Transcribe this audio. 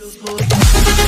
Bye.